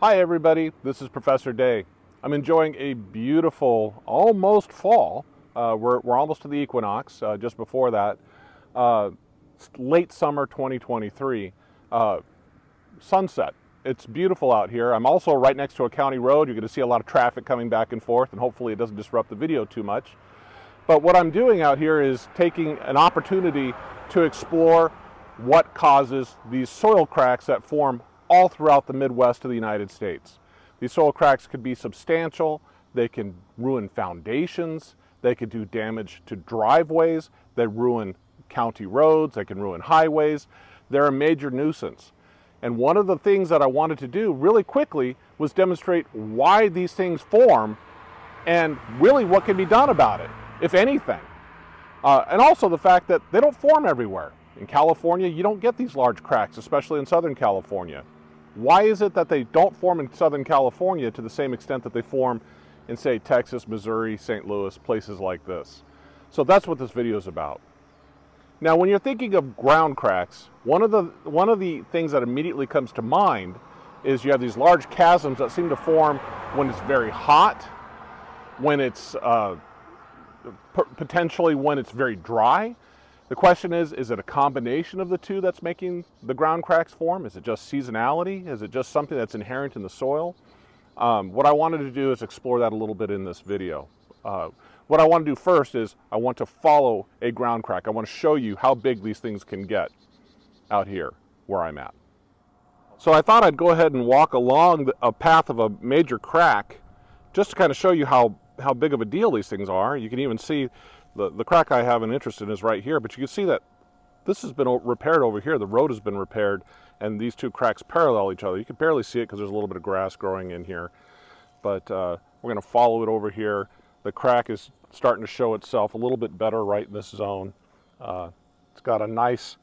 Hi everybody, this is Professor Day. I'm enjoying a beautiful, almost fall. Uh, we're, we're almost to the equinox, uh, just before that. Uh, late summer 2023. Uh, sunset. It's beautiful out here. I'm also right next to a county road. You're going to see a lot of traffic coming back and forth, and hopefully it doesn't disrupt the video too much. But what I'm doing out here is taking an opportunity to explore what causes these soil cracks that form all throughout the Midwest of the United States. These soil cracks could be substantial, they can ruin foundations, they could do damage to driveways, they ruin county roads, they can ruin highways. They're a major nuisance. And one of the things that I wanted to do really quickly was demonstrate why these things form and really what can be done about it, if anything. Uh, and also the fact that they don't form everywhere. In California, you don't get these large cracks, especially in Southern California. Why is it that they don't form in Southern California to the same extent that they form in, say, Texas, Missouri, St. Louis, places like this? So that's what this video is about. Now, when you're thinking of ground cracks, one of the one of the things that immediately comes to mind is you have these large chasms that seem to form when it's very hot, when it's uh, potentially when it's very dry, the question is, is it a combination of the two that's making the ground cracks form? Is it just seasonality? Is it just something that's inherent in the soil? Um, what I wanted to do is explore that a little bit in this video. Uh, what I want to do first is I want to follow a ground crack. I want to show you how big these things can get out here where I'm at. So I thought I'd go ahead and walk along a path of a major crack just to kind of show you how, how big of a deal these things are. You can even see the, the crack I have an interest in is right here, but you can see that this has been repaired over here. The road has been repaired, and these two cracks parallel each other. You can barely see it because there's a little bit of grass growing in here, but uh, we're going to follow it over here. The crack is starting to show itself a little bit better right in this zone. Uh, it's got a nice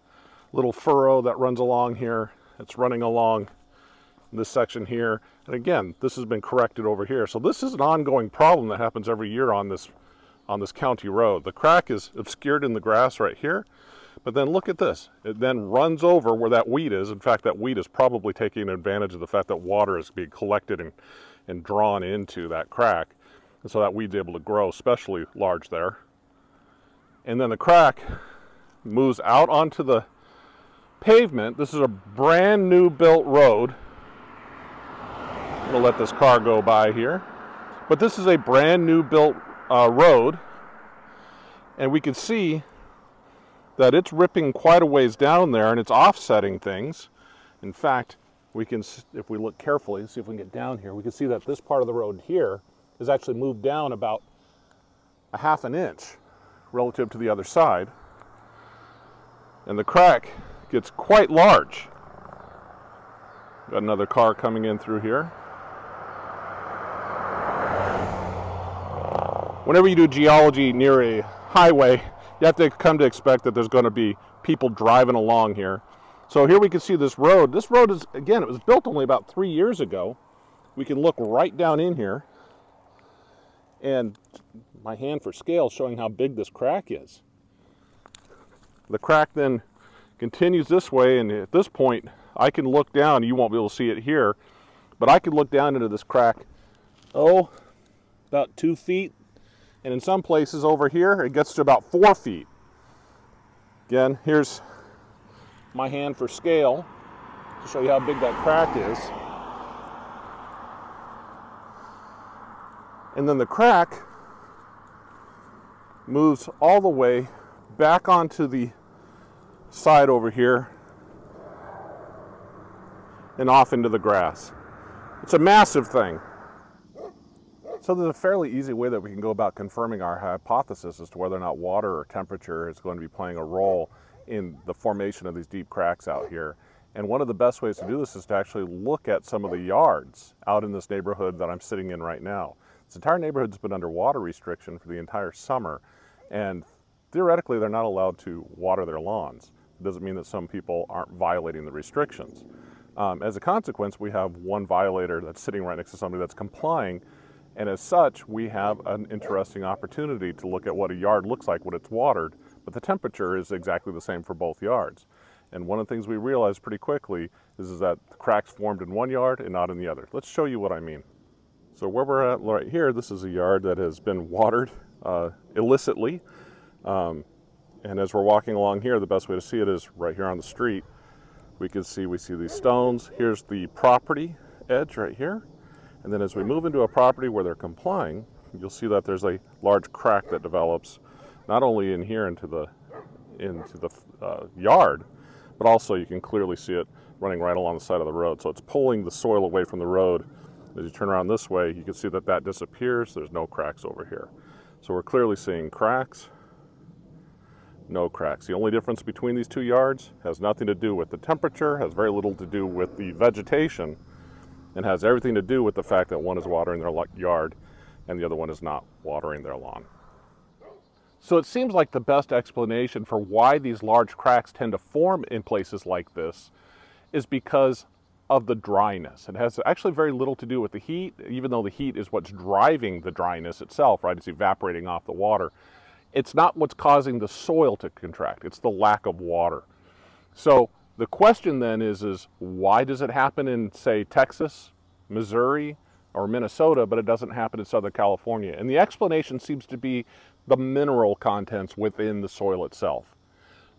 little furrow that runs along here. It's running along this section here. And again, this has been corrected over here. So this is an ongoing problem that happens every year on this on this county road. The crack is obscured in the grass right here, but then look at this. It then runs over where that weed is. In fact, that weed is probably taking advantage of the fact that water is being collected and, and drawn into that crack. And so that weed's able to grow especially large there. And then the crack moves out onto the pavement. This is a brand new built road. I'm gonna let this car go by here. But this is a brand new built uh, road, and we can see that it's ripping quite a ways down there and it's offsetting things. In fact, we can, if we look carefully, see if we can get down here, we can see that this part of the road here is actually moved down about a half an inch relative to the other side. And the crack gets quite large. Got another car coming in through here. Whenever you do geology near a highway, you have to come to expect that there's going to be people driving along here. So here we can see this road. This road is, again, it was built only about three years ago. We can look right down in here. And my hand for scale showing how big this crack is. The crack then continues this way, and at this point, I can look down. You won't be able to see it here, but I can look down into this crack, oh, about two feet, and in some places over here, it gets to about four feet. Again, here's my hand for scale to show you how big that crack is. And then the crack moves all the way back onto the side over here and off into the grass. It's a massive thing. So there's a fairly easy way that we can go about confirming our hypothesis as to whether or not water or temperature is going to be playing a role in the formation of these deep cracks out here. And one of the best ways to do this is to actually look at some of the yards out in this neighborhood that I'm sitting in right now. This entire neighborhood's been under water restriction for the entire summer, and theoretically they're not allowed to water their lawns. It doesn't mean that some people aren't violating the restrictions. Um, as a consequence, we have one violator that's sitting right next to somebody that's complying and as such, we have an interesting opportunity to look at what a yard looks like when it's watered, but the temperature is exactly the same for both yards. And one of the things we realized pretty quickly is, is that cracks formed in one yard and not in the other. Let's show you what I mean. So where we're at right here, this is a yard that has been watered uh, illicitly. Um, and as we're walking along here, the best way to see it is right here on the street. We can see, we see these stones. Here's the property edge right here. And then as we move into a property where they're complying, you'll see that there's a large crack that develops not only in here into the into the uh, yard, but also you can clearly see it running right along the side of the road. So it's pulling the soil away from the road. As you turn around this way, you can see that that disappears. There's no cracks over here. So we're clearly seeing cracks, no cracks. The only difference between these two yards has nothing to do with the temperature, has very little to do with the vegetation, and has everything to do with the fact that one is watering their yard and the other one is not watering their lawn. So it seems like the best explanation for why these large cracks tend to form in places like this is because of the dryness. It has actually very little to do with the heat, even though the heat is what's driving the dryness itself, right? It's evaporating off the water. It's not what's causing the soil to contract, it's the lack of water. So the question then is, is why does it happen in, say, Texas, Missouri, or Minnesota, but it doesn't happen in Southern California? And the explanation seems to be the mineral contents within the soil itself.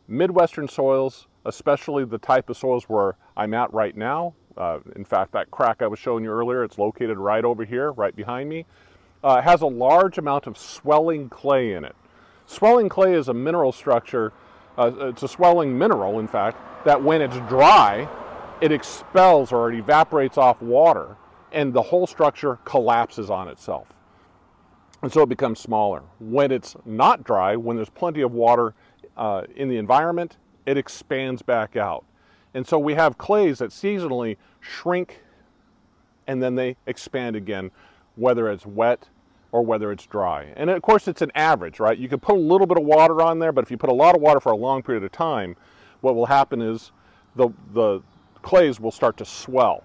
Midwestern soils, especially the type of soils where I'm at right now, uh, in fact, that crack I was showing you earlier, it's located right over here, right behind me, uh, has a large amount of swelling clay in it. Swelling clay is a mineral structure, uh, it's a swelling mineral, in fact, that when it's dry, it expels or it evaporates off water and the whole structure collapses on itself. And so it becomes smaller. When it's not dry, when there's plenty of water uh, in the environment, it expands back out. And so we have clays that seasonally shrink and then they expand again, whether it's wet or whether it's dry. And of course, it's an average, right? You can put a little bit of water on there, but if you put a lot of water for a long period of time, what will happen is the, the clays will start to swell.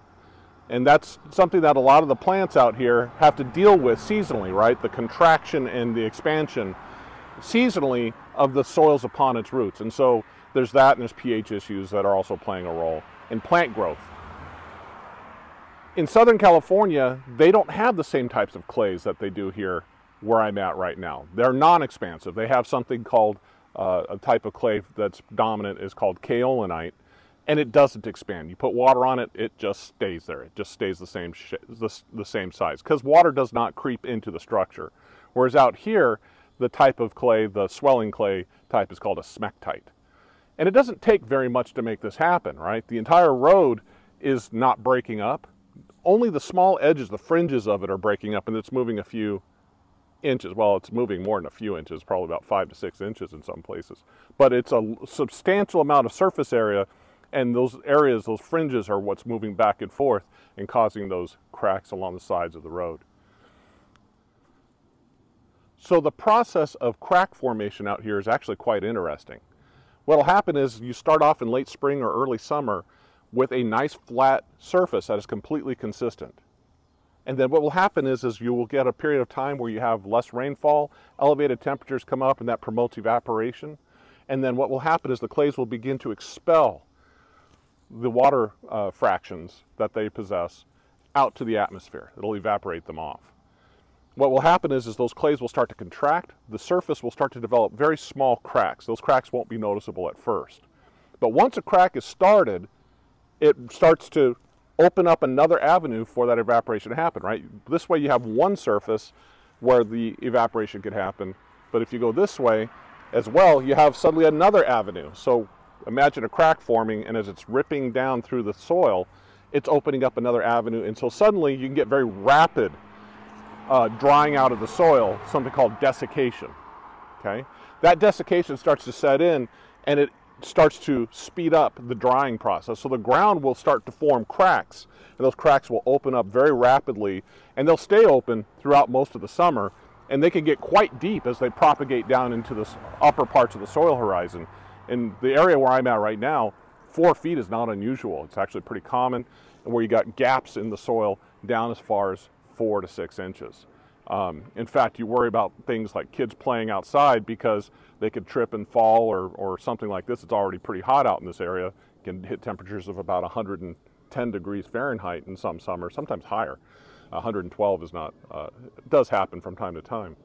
And that's something that a lot of the plants out here have to deal with seasonally, right? The contraction and the expansion seasonally of the soils upon its roots. And so there's that and there's pH issues that are also playing a role in plant growth. In Southern California, they don't have the same types of clays that they do here where I'm at right now. They're non-expansive. They have something called uh, a type of clay that's dominant is called kaolinite and it doesn't expand. You put water on it, it just stays there. It just stays the same the, the same size because water does not creep into the structure. Whereas out here, the type of clay, the swelling clay type is called a smectite. And it doesn't take very much to make this happen, right? The entire road is not breaking up. Only the small edges, the fringes of it are breaking up and it's moving a few inches. Well, it's moving more than a few inches, probably about five to six inches in some places. But it's a substantial amount of surface area and those areas, those fringes are what's moving back and forth and causing those cracks along the sides of the road. So the process of crack formation out here is actually quite interesting. What'll happen is you start off in late spring or early summer with a nice flat surface that is completely consistent. And then what will happen is, is you will get a period of time where you have less rainfall, elevated temperatures come up and that promotes evaporation. And then what will happen is the clays will begin to expel the water uh, fractions that they possess out to the atmosphere. It'll evaporate them off. What will happen is, is those clays will start to contract. The surface will start to develop very small cracks. Those cracks won't be noticeable at first. But once a crack is started, it starts to open up another avenue for that evaporation to happen, right? This way you have one surface where the evaporation could happen. But if you go this way as well, you have suddenly another avenue. So imagine a crack forming and as it's ripping down through the soil, it's opening up another avenue. And so suddenly you can get very rapid uh, drying out of the soil, something called desiccation. Okay, That desiccation starts to set in and it starts to speed up the drying process. So the ground will start to form cracks and those cracks will open up very rapidly and they'll stay open throughout most of the summer and they can get quite deep as they propagate down into the upper parts of the soil horizon in the area where I'm at right now, four feet is not unusual. It's actually pretty common, and where you got gaps in the soil down as far as four to six inches. Um, in fact, you worry about things like kids playing outside because they could trip and fall or, or something like this. It's already pretty hot out in this area. It can hit temperatures of about 110 degrees Fahrenheit in some summer, sometimes higher. 112 is not, uh, does happen from time to time.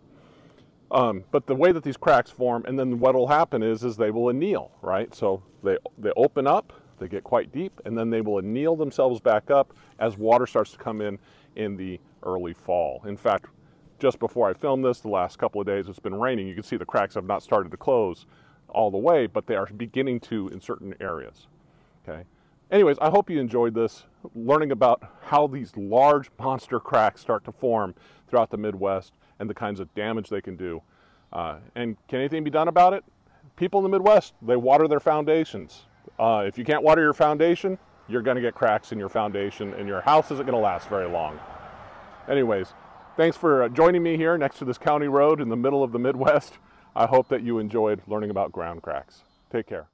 Um, but the way that these cracks form, and then what will happen is, is they will anneal, right? So they, they open up, they get quite deep, and then they will anneal themselves back up as water starts to come in in the early fall. In fact, just before I filmed this, the last couple of days it's been raining. You can see the cracks have not started to close all the way, but they are beginning to in certain areas. Okay. Anyways, I hope you enjoyed this, learning about how these large monster cracks start to form throughout the Midwest and the kinds of damage they can do. Uh, and can anything be done about it? People in the Midwest, they water their foundations. Uh, if you can't water your foundation, you're going to get cracks in your foundation and your house isn't going to last very long. Anyways, thanks for uh, joining me here next to this county road in the middle of the Midwest. I hope that you enjoyed learning about ground cracks. Take care.